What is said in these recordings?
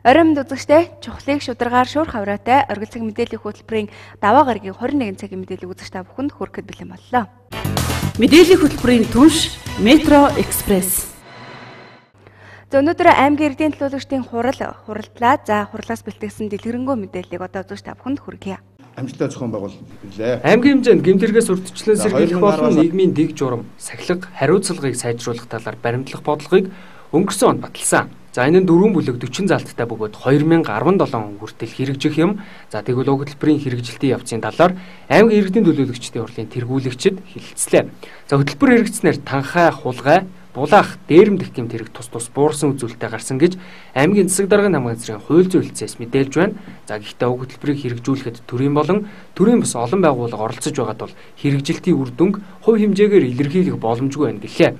Оройн үзэгчтэй чухлыг шударгаар шуурх хавраатай оргил цаг мэдээллийн хөтөлбөрийн даваа гарагийн 21 цагийн мэдээлэл үзэж та бүхэнд хүрэхэд бэлэн боллоо. Мэдээллийн хөтөлбөрийн түнш Метро Экспресс. За өнөөдөр аймгийн иргэдийн төлөөлөгчдийн хурал хуралдлаа. За хурлаас бэлтгэсэн дэлгэрэнгүй мэдээллийг одоо үзэж та бүхэнд хүргье. Амжилттай зохион байгууллаа. Аймгийн хэмжээнд гэмтэргээс урдчлан сэргийлэх болон нийгмийн дэг журам, сахилга, хариуцлагыг сайжруулах талаар баримтлах бодлогыг өнгөрсөн онд баталсан. За энэ нь дөрвөн бүлэг 40 залттай бөгөөд 2017 он хүртэл хэрэгжих юм. За тэгвэл уг хөтөлбөрийн хэрэгжилтийн явцын талаар аймгийн иргэдийн төлөөлөгчдийн хурлын тэргүүлэгчид хэлэлцлээ. За хөтөлбөр хэрэгжснээр танхай, хулгай, булаах, дээрэмдэх гэмт хэрэг тус тус буурсан үзүүлэлтээ гарсан гэж аймгийн засаг даргын намын газрын хууль зөвлөлтөөс мэдээлж байна. За гэхдээ уг хөтөлбөрийг хэрэгжүүлэхэд төрийн болон төрийн бас олон байгууллага оролцож байгаа тул хэрэгжилтийн үр дүнг хувь хэмжээгээр илэрхийлэх боломжгүй байна гэлээ.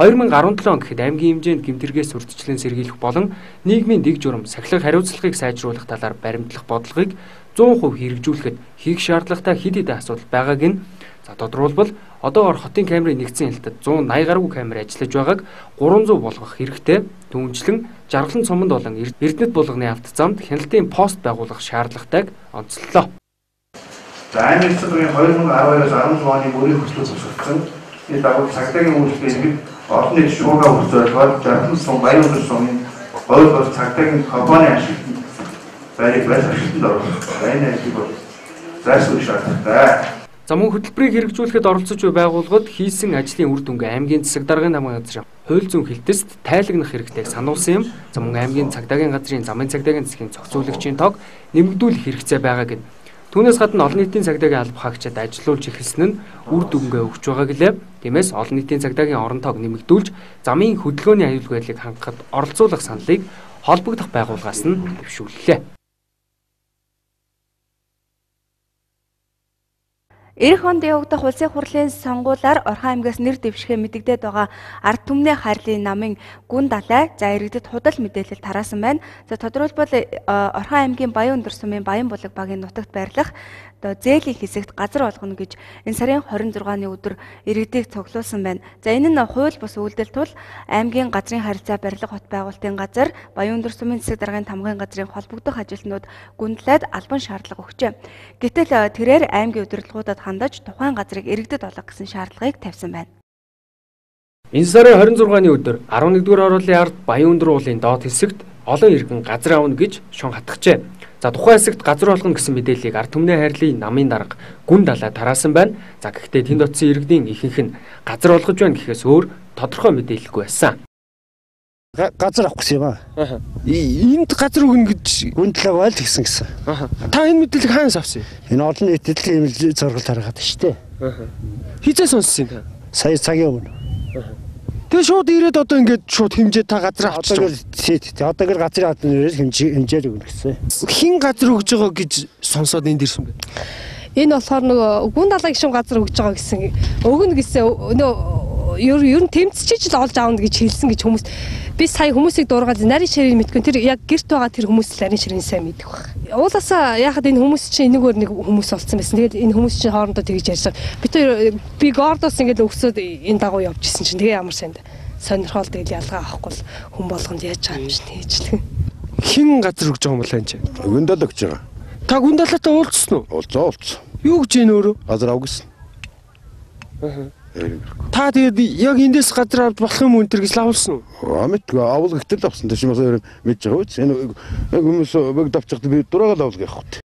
2017 он гэхэд аймгийн хэмжээнд гэмтэргээс урдчлан сэргийлэх болон нийгмийн дэг журам сахилга хариуцлагыг сайжруулах талаар баримтлах бодлогыг 100% хэрэгжүүлэхэд хийх шаардлагатай хэд хэдэн асуудал байгааг нь за тодруулбал одоогоор хотын камерын нэгдсэн хяналтад 180 гаруй камер ажиллаж байгааг 300 болгох хэрэгтэй. Түүнчлэн жаргалан цомонд болон Эрдэнэт булганы автозамд хяналтын пост байгуулах шаардлагатайг онцлолоо. За аймаг цэцгийн 2012-аас 17 оны бүрийн хөслөж зөвшөөрсөн. Энэ дагуу цагдаагийн үйлчлэл ингээд олон нийт шуугаа үржүүлээд жаргалан цом баян өндөр сумын гол бол цагдаагийн компани ашиглан байрыг байр ашиглалтанд оруулах. Энэ ажил бол зайлшгүй шаардлагатай. За мөн хөтөлбөрийг хэрэгжүүлэхэд оролцож буй байгууллагууд хийсэн ажлын үр дүнгээ аймгийн засаг даргын намын газрын хууль зүйн хэлтэст тайлагнах хэрэгтэйг сануулсан юм. За мөн аймгийн цагдаагийн газрын замын цагдаагийн засгийн зохицуулагчийн тоог нэмэгдүүлэх хэрэгцээ байгаа гэд. Түүнээс гадна олон нийтийн цагдаагийн алба хаагчид ажиллуулж эхэлсэн нь үр дүнгээ өгч байгаа гэлээ. Тиймээс олон нийтийн цагдаагийн орон тоог нэмэгдүүлж замын хөдөлгөөний аюулгүй байдлыг хангахад оролцуулах саналыг холбогдох байгууллагаас нь дэвшүүллээ. Ирэх онд явагдах улсын хурлын сонгуулиар Орхон аймгаас нэр дэвшихээ мэдэгдээд байгаа ард түмний хайрлын намын гүн далай за иргэдэд худал мэдээлэл тараасан байна. За тодорхойлбол Орхон аймгийн Баян өндөр сумын Баян булаг багийн нутагт байрлах одоо зээлийн хэсэгт газар олгоно гэж энэ сарын 26-ны өдөр иргэдийг цуглуулсан байна. За энэ нь хууль бус үйлдэл тул аймгийн газрын харилцаа барилга хот байгуулалтын газар Баян өндөр сумын засаг даргын тамгын газрын холбогдох ажилтнууд гүндлээд албан шаардлага өгчээ. Гэтэл тэрээр аймгийн удирдлагуудад хандаж тухайн газрыг иргэдэд олох гэсэн шаардлагыг тавьсан байна. Энэ сарын 26-ны өдөр 11-р оруулын ард Баян өндөр уулын доод хэсэгт олон иргэн газар аавна гэж шон хатгчээ. За тухайн хэсэгт газар болгоно гэсэн мэдээллийг ард түмний хайрлын намын дарга гүн далай тараасан байна. За гэхдээ тэнд очисон иргэдийн ихэнх нь газар болгож байна гэхээс өөр тодорхой мэдээлэлгүй байсан. Газар авах гэсэн юм аа. Энд газар өгнө гэж гүн далайг ойл тэгсэн гэсэн. Та энэ мэдээллийг хаанаас авсан юм? Энэ олон нийтэд ийм зоргол тарахад шүү дээ. Хизээ сонссон та? Сая цагийн өмнө. Тэгээ шууд ирээд одоо ингээд шууд хэмжээ та газар авчих. Одоо тий. Одоо гэр газрын хатны нэрээр хэмжээ хэмжээр өгнө гэсэн. Хин газар өгж байгаа гэж сонсоод энд ирсэн бэ? Энэ болохоор нөгөө гүн далайн гişүн газар өгж байгаа гэсэн өгнө гэсэн нөө ер ер нь тэмцчиж л олж аавна гэж хэлсэн гэж хүмүүс би сая хүмүүсийг дуургаад нарийн ширийг мэдгүй тэр яг гэрт байгаа тэр хүмүүс л нарийн ширийг сайн мэддэг баг. Уулаасаа яхад энэ хүмүүс чинь энэгээр нэг хүмүүс олцсон байсан. Тэгээд энэ хүмүүс чинь хоорондоо тэгж ярьсан. Би тэр би гордос ингээд өгсөд энэ дагуу явжсэн чинь тэгээ ямар сайн сонирхол тэгэл ялгаа авахгүй хүн болгонд яаж байгаа юм чинь хийжлэг. Хин газар өгж байгаа юм бол энэ чинь? Гүндэл өгж байгаа. Та гүндэлтэй уулзсан уу? Уулзаа уулзсан. Юу гэж энэ өөрөө? Газар авгасан. Аа. Та тэгээд яг эндээс газар авч болох юм өнтер гэж лавлсан уу? Мэдгүй авал гэтэл авсан. Тэш мас мэдж байгаа үз. Энэ хүмүүс бэг давчаад би дураагаа лавлах явах.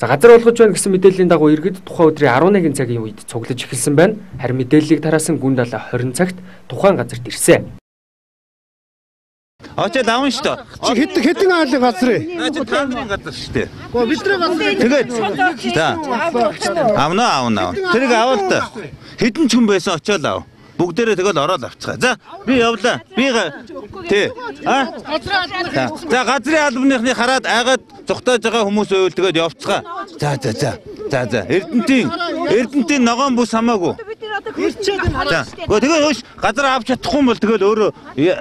За газар болгож байна гэсэн мэдээллийн дагуу иргэд тухайн өдрийн 11 цагийн үед цуглаж эхэлсэн байна. Харин мэдээллийг тараасан гүн далаа 20 цагт тухайн газарт ирсэн. Очоод авна шүү дээ. Чи хэдэн хэдэн айлын газар ээ? Наа чи таамрын газар шүү дээ. Гэхдээ бидний газар. Тэгээд за. Авна авна. Тэрийг авал та. Хэдэн ч хүн байсан очоод ав. Бүгдээрээ тэгэл ороод авцгаа. За би явлаа. Би тий. А? За газрын албаныхны хараад айгаад зүхтааж байгаа хүмүүс өөлтгөөд явцгаа. За за за. За за. Эрдэнтийн Эрдэнтийн ногоон бүс хамаагүй. Ирчээд юм хараа. Гэхдээ тэгээ өөш газар авч чадахгүй бол тэгэл өөрөө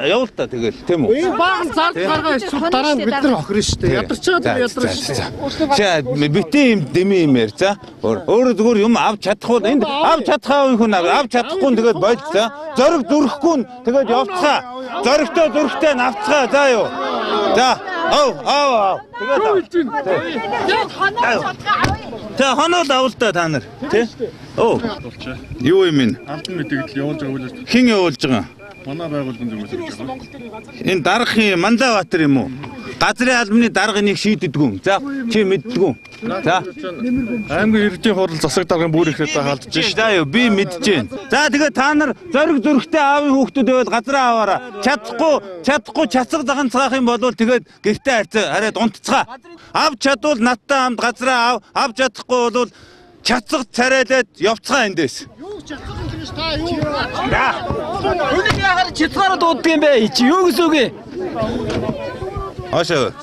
явал та тэгэл тийм үү? Энэ баахан зард гаргаа эсвэл дараа нь бид нар охрно шүү дээ. Ядарчаад ядарч шүү дээ. За битэн юм дэми юм яар за. Өөрөө зүгээр юм авч чадахгүй энд авч чадхаа хүн авч чадахгүй тэгэл болж за. Зориг зүрхэхгүй тэгэл явцгаа. Зоригтой зүрхтэй навцгаа за юу. За, ав, ав, ав. Тэгээд За хоноод авалтаа та нар тий. Оо. Юу юм ин? Алдан мэдээлэл явуулж ажиллагаа Хин явуулж байгаа? Манай байгууллагын зүгээс. Энэ даргын Мандаватар юм уу? Газрын албаны дарга энийг шийддэггүй. За чи мэддэггүй. За. Аймгийн иргэдийн хурал засаг даргын бүр ихэд хаалдж Жиш за юу би байна. За тэгээ та нар зориг зөрөгтэй аавын хүүхдүүд байвал газраа аваараа. Чадахгүй чадахгүй чацаг захан цагаах юм бол тэгээд гэртээ харьцаа хараад унтцгаа. Авч чадвал надтай хамт газраа ав. Авч чадахгүй бол чацаг царайлаад явцгаа эндээс. Үнийг яагаад чицгаараа дууддаг юм бэ? Чи юу гэсэн үг вэ? Хоошоо.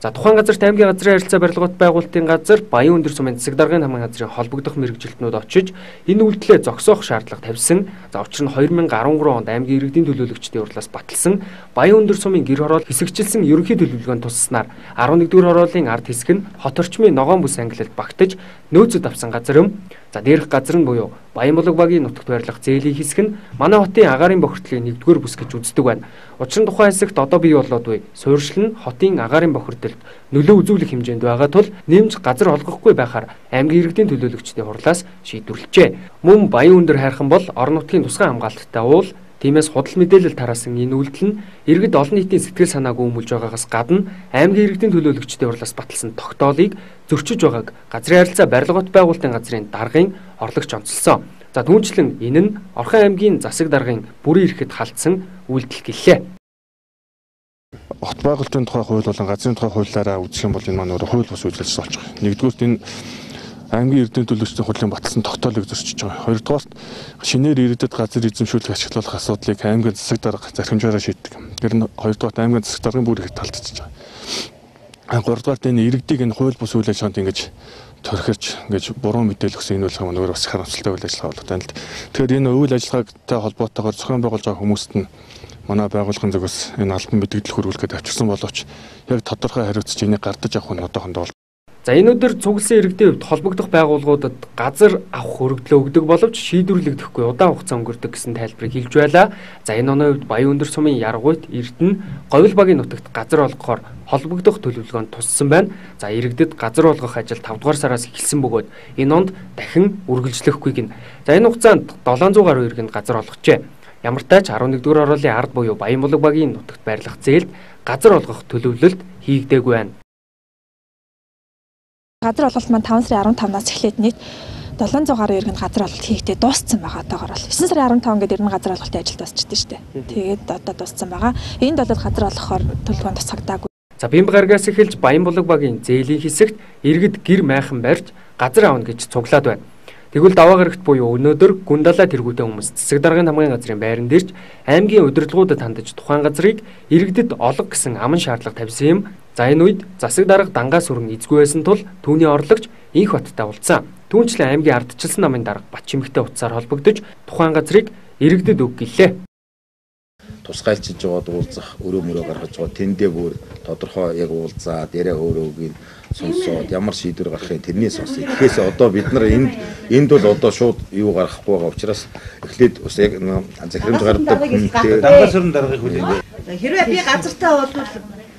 За тухайн газарт аймгийн газрын харилцаа барилгууд байгуулалтын газар Баян өндөр сумын засаг даргын хамгаан газрын холбогдох мэрэгжилтнүүд очиж энэ үйлдэлээ зогсоох шаардлага тавьсан. За учир нь 2013 онд аймгийн иргэдийн төлөөлөгчдийн урлаас баталсан Баян өндөр сумын гэр хороол хэсэгчилсэн ерөнхий төлөвлөгөөнд тусснаар 11-р хорооллын ард хэсэг нь хот орчмын ногоон бүс ангилалд багтаж нөөцөд авсан газар юм. За дээрх газар нь буюу Баянбулаг багийн нутагт байрлах зээлийн хэсэг нь манай хотын агаарын бохирдлыг нэгдүгээр бүс гэж үздэг байна. Учир нь тухайн хэсэгт одоо бий болоод буй суурьшил нь хотын агаарын бохирдолд нөлөө үзүүлэх хэмжээнд байгаа тул нэмж газар олгохгүй байхаар аймгийн иргэдийн төлөөлөгчдийн хурлаас шийдвэрлэжээ. Мөн Баян өндөр хайрхан бол орон нутгийн тусгай хамгаалттай уул Тиймээс худал мэдээлэл тараасан энэ үйлдэл нь иргэд олон нийтийн сэтгэл санааг үүмүүлж байгаагаас гадна аймгийн иргэдийн төлөөлөгчдийн урлаас баталсан тогтоолыг зөрчиж байгааг газрын харилцаа барилгот байгуулалтын газрын даргын орлогч онцолсон. За түүнчлэн энэ нь Орхон аймгийн засаг даргын бүрийн эрхэд халтсан үйлдэл гэлээ. Хот байгуулалтын тухай хууль болон газрын тухай хуулиараа үзэх юм бол энэ маань өөрөө хууль бус үйлдэлс болж байгаа. Нэгдүгürt энэ аймгийн эрдэнэ төлөвчдийн хурлын баталсан тогтоолыг зөрчиж байгаа. Хоёрдугаарт шинээр иргэдэд газар эзэмшүүлэх ашиглуулах асуудлыг аймгийн засаг дарга зархимжаараа шийддэг. Тэр нь хоёрдугаарт аймгийн засаг даргын бүр их талдчихж байгаа. А гуравдугаарт энэ иргэдийг энэ хууль бус үйл ажиллагаанд ингэж төрхирч ингэж буруу мэдээлэл өгсөн энэ үйл нөгөө бас харамсалтай үйл ажиллагаа болдог тань л. Тэгэхээр энэ үйл ажиллагаатай холбоотойгоор зохион байгуулж байгаа хүмүүст нь манай байгууллагын зүгээс энэ албан мэдээлэл хөрвүүлэхэд авчирсан боловч яг тодорхой хариуцж энийг гардаж авах нь одоохондоо За энэ өдөр цугласан иргэдийн хувьд холбогдох байгууллагуудад газар авах хөрөгдлөө өгдөг боловч шийдвэрлэгдэхгүй удаан хугацаа өнгөрдөг гэсэн тайлбарыг хэлж байлаа. За энэ оны хувьд Баян өндөр сумын Яргуйт Эрдэнэ Говьл багийн нутагт газар олгохоор холбогдох төлөвлөгөөнд туссан байна. За иргэдэд газар олгох ажил 5 дугаар сараас эхэлсэн бөгөөд энэ онд дахин үргэлжлэхгүйг нь. За энэ хугацаанд 700 гаруй иргэнд газар олгожээ. Ямар ч тач 11 дугаар хорооллын ард буюу Баянбулаг багийн нутагт байрлах зээлд газар олгох төлөвлөлт хийгдээгүй байна. Газар олголт маань 5 сарын 15-наас эхлээд нийт 700 гаруй иргэнд газар олголт хийгдээ дууссан байгаа одоогоор бол 9 сарын 15 гэдэг нь газар олголтын ажил дуусчихдээ шүү дээ. Тэгээд одоо дууссан байгаа. Энд бол газар олгохоор төлөвлөгөө тусгагдаагүй. За Бимб гаргаас эхэлж Баянбулаг багийн зээлийн хэсэгт иргэд гэр майхан барьж газар аавна гэж цуглаад байна. Тэгвэл даваа гарагт буюу өнөөдөр гүндалаа тэргүүтэн хүмүүс цэцэг даргын хамгаан газрын байранд ирж аймгийн удирдлагуудад хандаж тухайн газрыг иргэдэд олго гэсэн аман шаардлага тавьсан юм. За энэ үед засаг дарга дангаа сүрэн эзгүй байсан тул түүний орлогч инх баттай уулзсан. Түүнчлэн аймгийн ардчилсан намын дарга Батчимхтэй утсаар холбогдож тухайн газрыг иргэдэд өг гэлээ тусгайлчилж жоод уулзах өрөө мөрөө гаргаж байгаа тэндээ бүр тодорхой яг уулзаад яриа өөрөөгийн сонсоод ямар шийдвэр гаргахын тэрний сонсъё. Тэгэхээс одоо бид нар энд энд бол одоо шууд юу гаргахгүй байгаа учраас эхлээд бас яг захирамж гаргадаг хүнтэй дангасрын даргаыг хүлээн. Хэрвээ би газартаа бол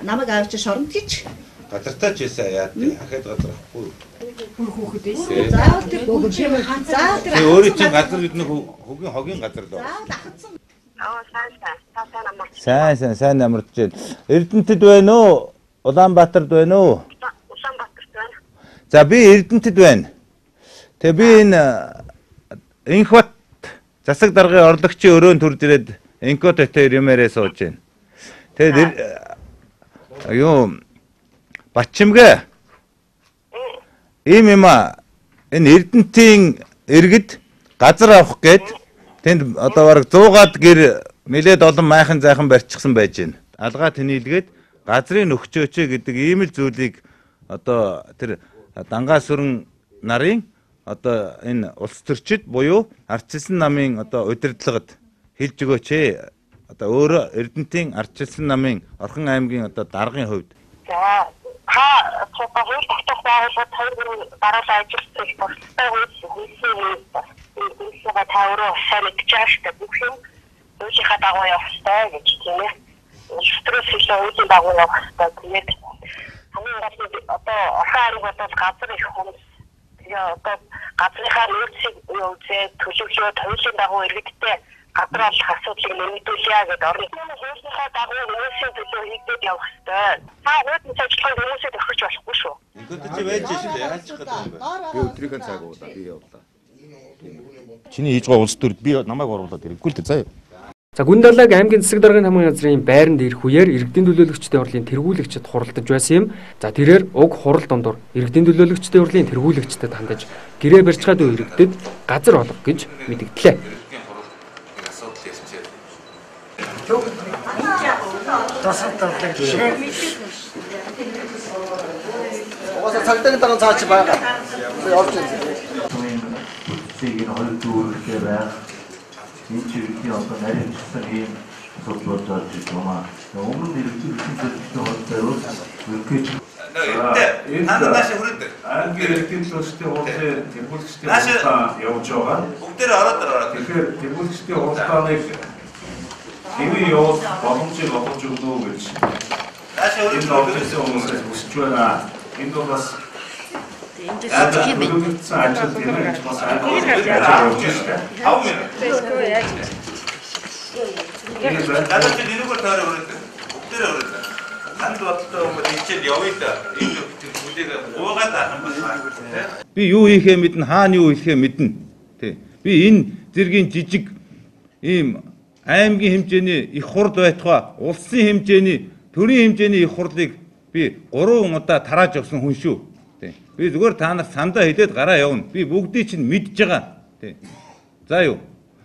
намайг авч шоронд гэж газартаа ч ясаа яа тий ахад газар авахгүй бүр хүүхэд байсан. Заавал тэр хүүхэд юм ганцаа тэр өөрөө чинь газар бид нэг хөгийн хогийн газар л байна. Сайн сайн сайн амарч байна. Эрдэнэтэд байна уу? Улаанбаатарт байна уу? Улаанбаатарт байна. За би Эрдэнэтэд байна. Тэгээ би энэ инхбат засаг даргын орлогчийн өрөөнд төрж ирээд инкот өтөр юмэрээ сууж байна. Тэгээд юу Батчимгээ ийм юм а энэ Эрдэнэтийн иргэд газар авах гээд Тэнд одоо бараг 100-аад гэр нэлээд олон майхан зайхан барьчихсан байж байна. Алгаа тэнийлгээд газрын нөхчөөч гэдэг ийм л зүйлийг одоо тэр дангаа сүрэн нарын одоо энэ улс төрчид буюу ардчилсан намын одоо удирдлагад хэлж өгөөч ээ. Одоо өөрөө Эрдэнэтийн ардчилсан намын Орхон аймгийн одоо даргын хувьд. За та цогцоо хууль тогтоох байгууллагад хоёр дараалал ажиллаж хүйсэн юм байна үйлсээ та өөрөө сайн мэдчихэж байгаа шүү дээ. Бүх юм өөрийнхөө дагуу явах хэрэгтэй гэж тийм ээ. стресс илүү үеийн дагуу явах хэрэгтэй. Тэгээд хамгийн гол нь одоо орхон ариг бодоод газар их хүмүүс тэгээ одоо газрынхаа нөөцийг үзээ төлөвлөөд хуулийн дагуу иргэдтэй олох асуудлыг нэмэгдүүлье гэдэг орны хуулийнхаа дагуу хүмүүсийн төлөө хийгдээд явах хэрэгтэй. Та хуулийн ажиллагаанд хүмүүсээ тохирч болохгүй шүү. Ингээд чи байж шээ яаж ч гэдэг юм бэ? Би өдрийнхөө цаг уудаа би явлаа. Чиний хийж байгаа улс төрд би намайг оруулаад ирэхгүй л дээ заа. За Гүндалаг аймгийн засаг даргын хамгааллын газрын байранд ирэх үеэр иргэдийн төлөөлөгчдийн хурлын тэргүүлэгчид хуралдаж байсан юм. За тэрээр уг хурал дундуур иргэдийн төлөөлөгчдийн хурлын тэргүүлэгчдэд хандаж гэрээ барьж гад иргэдэд газар олго гэж мэдгдлээ. Угаасаа цагдаагийн дараа цаач байгаа. Явж байна. Цэгийг хоёр дүүрэлтэй байх энэ чиглэлийн одоо нарийнчсан ийм асуудлууд гарч ирж байна. Өмнө нь иргэдийн төлөвлөлтийн холбоотой бол еркэж Та нааш хүрээд. Ангийн иргэдийн төлөвлөлтийн хуулийн тэргүүлэгчдийн хуултаа явж байгаа. Бүгдээр ороод ороод. Тэгэхээр тэргүүлэгчдийн хуултааныг хэвээ явуул боломжийг олгож өгнө гэж. Хүрээд төлөвлөсөн хүмүүсээс хүсэж байна. Энд бол бас энэ жишээ төлөвлөсөн ажил гэж бас ойлгож байна. Хав мэ. Надад чи нэрээр таараа өрөөд. Бүгдээр өрөөд. Ханд бодлоо юм ичээд явъя да. Энэ бүлээг уугаад ахын бас. Би юу хийхээ мэднэ, хаана юу хийхээ мэднэ. Тий. Би энэ зэргийн жижиг ийм аймгийн хэмжээний их хурд байтугай улсын хэмжээний төрийн хэмжээний их хурлыг би 3 удаа тарааж өгсөн хүн шүү. Би зүгээр та нарт сандаа хилээд гараа явна. Би бүгдийг чинь мэдж байгаа. За юу.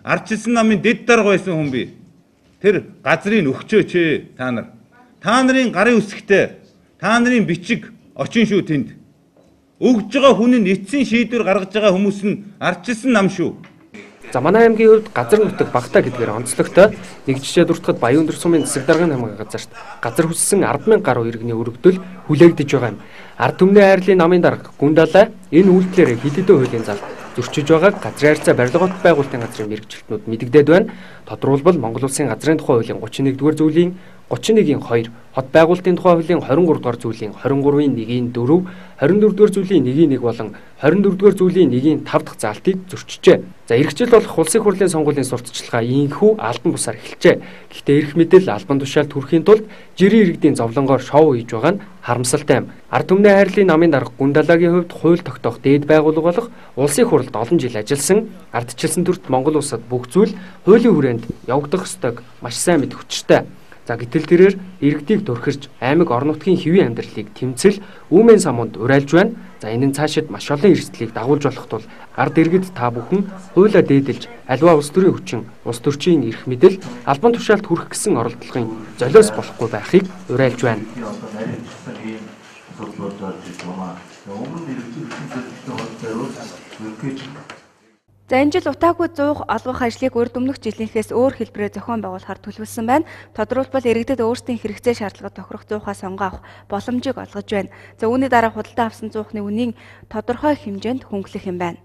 Арчилсан намын дэд дарга байсан хүн би. Тэр газрыг өгчөөч ээ та нар. Та нарын гарын үсгтээ та нарын бичиг очин шүү тэнд. Өгж байгаа хүн нь эцсийн шийдвэр гаргаж байгаа хүмүүс нь арчилсан нам шүү. За манай аймгийн хувьд газар нутаг багтаа гэдгээр онцлогтой нэг жишээ дуртахад Баян өндөр сумын засаг даргын хамгаалах газарт газар хүссэн 100000 гаруй иргэний өргөдөл хүлээгдэж байгаа юм. Ард түмний хайрлын намын дарга Гүндалаа энэ үйлдэлээр хилэдөө хуулийн зал зөрчиж байгааг газрын харьцаа барилгын байгуулалтын газрын мэрэгчлэтнүүд мэдэгдээд байна. Тодорхойлбол Монгол Улсын газрын тухай хуулийн 31-р зүйлийн 31-ийн 2, хот байгуулалтын тухай хуулийн 23 дугаар зүйлийн 23-ийн 1-ийн 4, 24 дугаар зүйлийн 1-ийн 1 болон 24 дугаар зүйлийн 1-ийн 5 дахь заалтыг зөрчижээ. За эх жил болох улсын хурлын сонгуулийн сурталчилгаа ийхүү албан бусаар эхэлжээ. Гэхдээ эрх мэдэл албан тушаалд хүрэхийн тулд жирийн иргэдийн зовлонгоор шоу хийж байгаа нь харамсалтай юм. Ард түмний хайрлын намын дарга Гүндалагийн хувьд хууль тогтоох дээд байгууллага болох улсын хурлд олон жил ажилласан, ардчилсан төрт Монгол улсад бүх зүйл хуулийн хүрээнд явагдах ёстойг маш сайн мэд хүчтэй. За гэтэл тэрээр иргэдийг дөрхирч аймаг орон нутгийн хэвийн амьдралыг тэмцэл үүмэн самунд урайлж байна. За энэ нь цаашид маш олон эрсдлийг дагуулж болох тул ард иргэд та бүхэн хуулиа дээдэлж аливаа улс төрийн хүчин, улс төрчийн эрх мэдэл, албан тушаалд хүрэх гэсэн оролдлогын золиос болохгүй байхыг урайлж байна. Өмнө нь иргэдийн төлөвлөлтийн холбоотой бол еркэж За энэ жил утаагүй 100 олгох ажлыг урд өмнөх жилийнхээс өөр хэлбэрээр зохион байгуулахар төлөвлөсөн байна. Тодорхойлбол иргэдэд өөрсдийн хэрэгцээ шаардлагад тохирох 100-аа сонгоо авах боломжийг олгож байна. За үүний дараа худалдаа авсан 100-ны үнийн тодорхой хэмжээнд хөнгөлөх юм байна.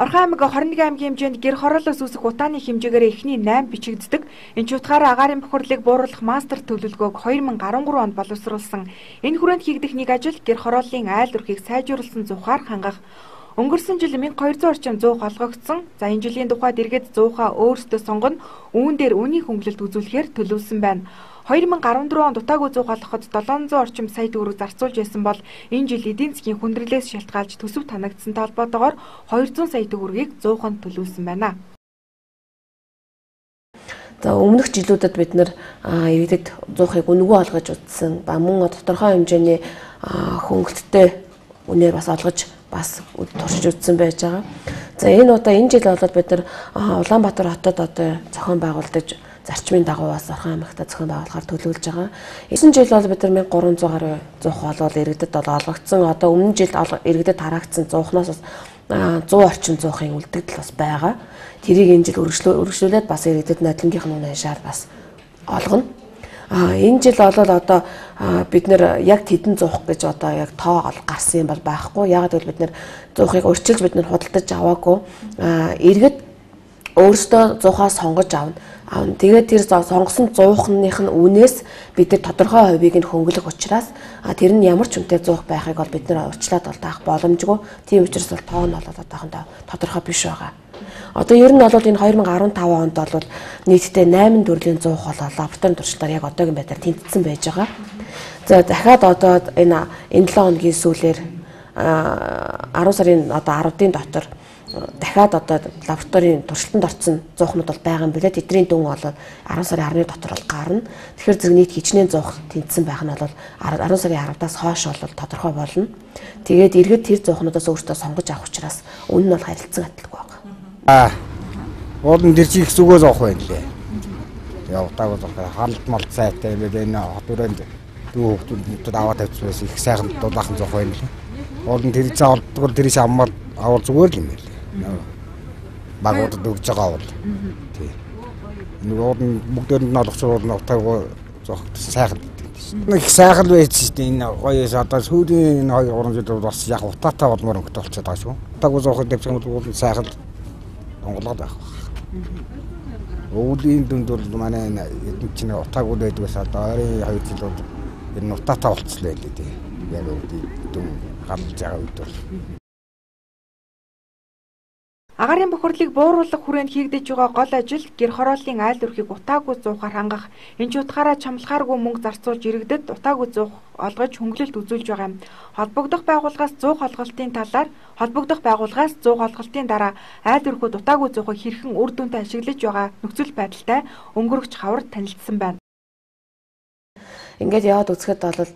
Орхон аймаг 21 аймгийн хэмжээнд гэр хороолоос үүсэх утааны хэмжээгээр эхний 8 бичигддэг. Энэ ч утгаараа агаарын бохирлыг бууруулах мастер төлөвлөгөөг 2013 онд боловсруулсан. Энэ хүрээнд хийгдэх нэг ажил гэр хорооллын айл өрхийг сайжруулсан зухаар хангах Өнгөрсөн жил 1200 орчим 100 олгогдсон. За энэ жилийн тухайд иргэд 100-аа өөрсдөө сонгоно. Үүн дээр үнийн хөнгөлөлт үзүүлэхээр төлөвлөсөн байна. 2014 онд утаагүй 100 олгоход 700 орчим сая төгрөг зарцуулж байсан бол энэ жил эдийн засгийн хүндрэлээс шалтгаалж төсөв танагдсантай холбоотойгоор 200 сая төгрөгийг 100-нд төлөвлөсөн байна. За өмнөх жилүүдэд бид нэр иргэдэд 100-ыг үнэгүй олгож утсан ба мөн тодорхой хэмжээний хөнгөлөлттэй үнээр бас олгож бас туршиж үзсэн байж байгаа. За энэ удаа энэ жил болоод бид нар Улаанбаатар хотод одоо зохион байгуулдаг зарчмын дагуу бас Орхон аймагта зохион байгуулахаар төлөвлөж байгаа. 9 жил бол бид нар 1300 гаруй зуух болвол иргэдэд бол олгогдсон. Одоо өмнө жил иргэдэд тараагдсан зуухнаас бас 100 орчим зуухын үлдэгдэл бас байгаа. Тэрийг энэ жил өргөжлүүлээд бас иргэдэд нодлонгийнх нь үнэ шаар бас олгоно. Энэ жил бол одоо бид нэр яг тэдэн зуух гэж одоо яг тоо гарсан юм бол байхгүй. Яг гэвэл бид нэр зуухыг урьдчилж бид нэр худалдаж аваагүй. Иргэд өөрсдөө 100-аа сонгож авна. Авна. Тэгээд тэр сонгосон 100-ных нь үнээс бид нар тодорхой хувийг нь хөнгөлөх учраас тэр нь ямар ч үнэтэй 100 байхыг бол бид нар уучлаад бол таах боломжгүй. Тийм учраас бол тоо нь бол одоохондоо тодорхой биш байгаа. Одоо ер нь бол энэ 2015 онд бол нийтдээ 8 төрлийн 100 болоо лабораторийн туршлагаар яг одоогийн байдлаар тэнцсэн байж байгаа. За дахиад одоо энэ энэ 7 хоногийн сүүлээр 10 сарын одоо 10-ын дотор дахиад одоо лабораторийн туршилтанд орсон зуухнууд бол байгаа юм билээ. Тэдний дүн бол 10 сарын 10-ны дотор бол гарна. Тэгэхээр зэрэг нийт хичнээн зуух тэнцсэн байх нь бол 10 сарын 10-аас хойш бол тодорхой болно. Тэгээд иргэд тэр зуухнуудаас өөртөө сонгож авах учраас үнэ нь бол харилцан адилгүй байна. Аа. Уулын тэр чих зүгөө зоох байх лээ. Явтааг бол халд мал сайтай юм байна. Энэ хот өрөөнд дүү хүмүүсд аваад тавьчихсан их сайхан дулаахан зоох байх лээ. Уулын тэр цаа олдгол тэр шаммал авал зүгээр л юм байна багуудад өгж байгаа бол. Тий. Нөгөө бүгдээр нь олгочвол нутаагүй зох сайхан нэг сайхан байж дээ энэ гоёс одоо сүүлийн 2 3 жил бас яг утаатай болмоор өнгөтэй болчиход байгаа шүү. Утаагүй тавьчих юм бол сайхан онголоод байх. Өвлийн дүнд бол манай эдэн чинь утаагүй байдгаас одоо ойрын 2 жил бол энэ утаатай болцлоо л дээ. Яг өвлийн дүн галж байгаа үед бол Агарын бохирлыг бууруулах хүрээнд хийгдэж байгаа гол ажил гэр хорооллын айл өрхийг утаагүй зуухаар хангах, энэ ч утгаараа чамлахааргүй мөнгө зарцуулж иргэдэд утаагүй зуух олгож хөнгөлөлт үзүүлж байгаа юм. Холбогдох байгууллагаас 100 холголтын талаар холбогдох байгууллагаас 100 холголтын дараа айл өрхүүд утаагүй зуухыг хэрхэн үр дүнтэй ашиглаж байгаа нөхцөл байдалтай өнгөрөгч хавар танилцсан байна. Ингээд яваад үзэхэд бол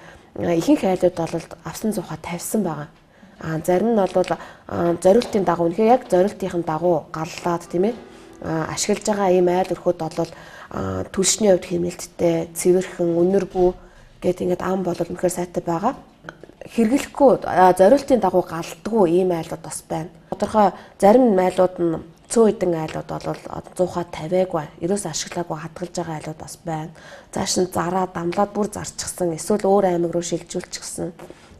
ихэнх айлууд бол авсан зуухаа тавьсан байгаа А зарим нь бол зориултын дагуу үнэхээр яг зориултын дагуу галлаад тийм ээ ашиглаж байгаа ийм айл өрхөд бол түлшний хувьд хэмнэлттэй, цэвэрхэн, үнэргүй гэдэг ингээд ам болол үнэхээр сайтай байгаа. Хэрэглэхгүй зориултын дагуу галддгүй ийм айлууд бас байна. Тодорхой зарим айлууд нь цөө идэн айлууд бол 100-аа 50-аагүй ерөөс ашиглаагүй хадгалж байгаа айлууд бас байна. Зааш нь зараа дамлаад бүр зарчихсан эсвэл өөр аймаг руу шилжүүлчихсэн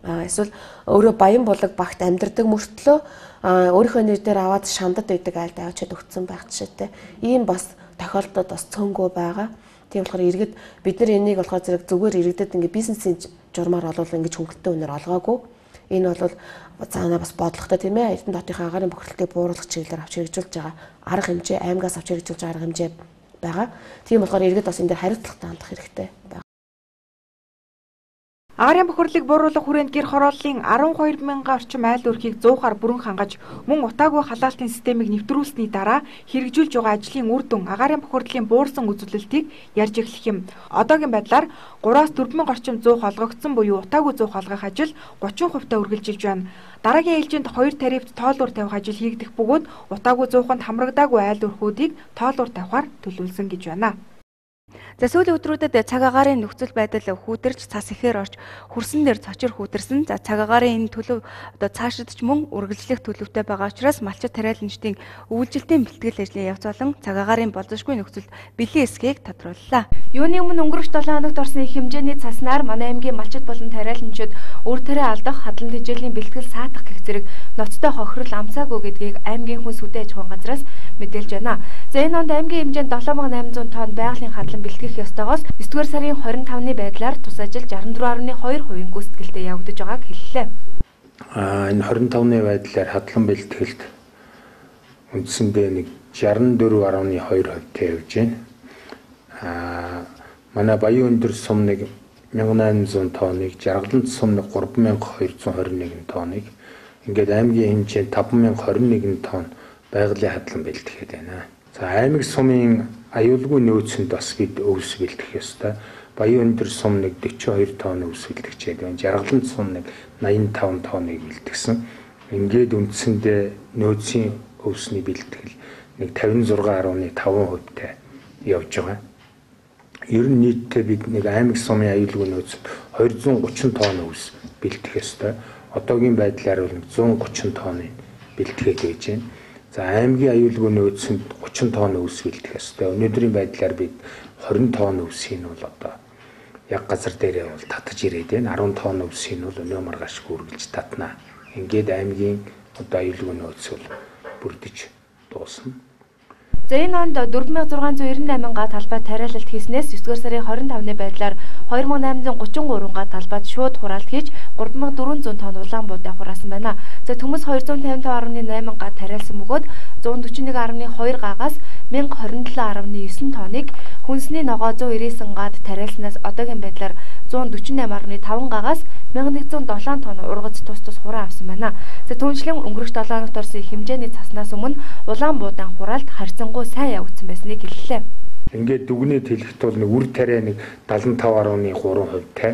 эсвэл өөрөө баян булаг багт амьдардаг мөртлөө өөрийнхөө нэр дээр аваад шандад байдаг айлд авчиад өгсөн байх жишээтэй. Ийм бас тохиолдод бас цөөнгөө байгаа. Тийм болохоор иргэд бид нар энийг болохоор зэрэг зүгээр иргэдэд ингээ бизнесийн журмаар олвол ингээ хөнгөлтөө үнээр олгоогүй. Энэ бол цаанаа бас бодлоготой тийм ээ. Эрдэнэ дотынхаа агаарын бохирдлыг бууруулах чиглэлээр авч хэрэгжүүлж байгаа арга хэмжээ, аймгаас авч хэрэгжүүлж байгаа арга хэмжээ байгаа. Тийм болохоор иргэд бас энэ дээр хариуцлагатай хандах хэрэгтэй байна. Аарын бохирлыг бууруулах хүрээнд гэр хорооллын 12 мянган орчим айл өрхийг 100-аар бүрэн хангаж мөн утаагүй халаалтын системийг нэвтрүүлсний дараа хэрэгжүүлж байгаа ажлын үр дүн агаарын бохирлын буурсан үзүүлэлтийг ярьж эхлэх юм. Одоогийн байдлаар 3-аас 4 мянга орчим 100 холгогдсон буюу утаагүй 100 холгох ажил 30% та үргэлжилж байна. Дараагийн ээлжинд хоёр тарифт тоолуур тавих ажил хийгдэх бөгөөд утаагүй 100-нд хамрагдаагүй айл өрхүүдийг тоолуур тавихаар төлөвлөсөн гэж байна. За сүүлийн өдрүүдэд цаг агаарын нөхцөл байдал хүүтэрч цас ихээр орж хөрсөн дээр цочор хүүтэрсэн. За цаг агаарын энэ төлөв одоо цаашид ч мөн үргэлжлэх төлөвтэй байгаа учраас малчит тариаланчдын үйлжилтийн бэлтгэл ажлын явц болон цаг агаарын болзошгүй нөхцөлд бэлэн эсхийг тодрууллаа. Юуны өмнө өнгөрөх 7 хоногт орсон их хэмжээний цаснаар манай аймгийн малчит болон тариаланчид үр тариа алдах, хадлан тэжээлийн бэлтгэл саатах гэх зэрэг ноцтой хохирол амцаагүй гэдгийг аймгийн хүн сүдэн аж ахуйн газраас мэдээлж байна. За энэ онд аймгийн хэмжээнд 7800 тонн байгалийн хадлан бэлтгэл хийх ёстойгоос 9-р сарын 25-ны байдлаар тус ажил 64.2% гүйцэтгэлтэй явагдаж байгааг хэллээ. Аа энэ 25-ны байдлаар хадлан бэлтгэлд үндсэндээ нэг 64.2%-тэй явж байна. Аа манай баян өндөр сум нэг 1800 тонныг, жаргалант сум нэг 3221 тонныг ингээд аймгийн хэмжээнд 5021 тонн байгалийн хадлан бэлтгэхэд байна. За аймаг сумын аюулгүй нөөцөнд бас бид өвс бэлтгэх ёстой. Баян өндөр сум нэг 42 тонн өвс бэлтгэжээд байна. Жаргалант сум нэг 85 тонныг бэлтгэсэн. Ингээд үндсэндээ нөөцийн өвсний бэлтгэл нэг 56.5%-тай явж байгаа. Ер нь нийтдээ бид нэг аймаг сумын аюулгүй нөөцөнд 230 тонн өвс бэлтгэх ёстой. Одоогийн байдлаар бол 130 тонны бэлтгээд байж байна. За аймгийн аюулгүй нөөцөнд 30 тонн өвс бэлдэх ёстой. Өнөөдрийн байдлаар бид 20 тонн өвсийг нь бол одоо яг газар дээрээ бол татаж ирээд байна. 10 тонн өвсийг нь бол өнөө маргааш үргэлж татнаа. Ингээд аймгийн одоо аюулгүй нөөц бол бүрдэж дуусна. За энэ онд 4698 га талбай тариалалт хийснээс 9-р сарын 25-ны байдлаар 2833 га талбайд шууд хураалт хийж 3400 тонн улаан буудаа хураасан байна. За төмөс 255.8 га тариалсан бөгөөд 141.2 гаагаас 1027.9 тонныг хүнсний ногоо 199 гад тариалснаас одоогийн байдлаар 148.5 гаагаас 1107 тонн ургац тус тус хураа авсан байна. За түүнчлэн өнгөрөх 7 хоногт орсон хэмжээний цаснаас өмнө улаан буудаан хураалт харьцангуй сайн явагдсан байсныг хэллээ. Ингээд дүгнээд хэлэхэд бол нэг үр тариа нэг 75.3% тай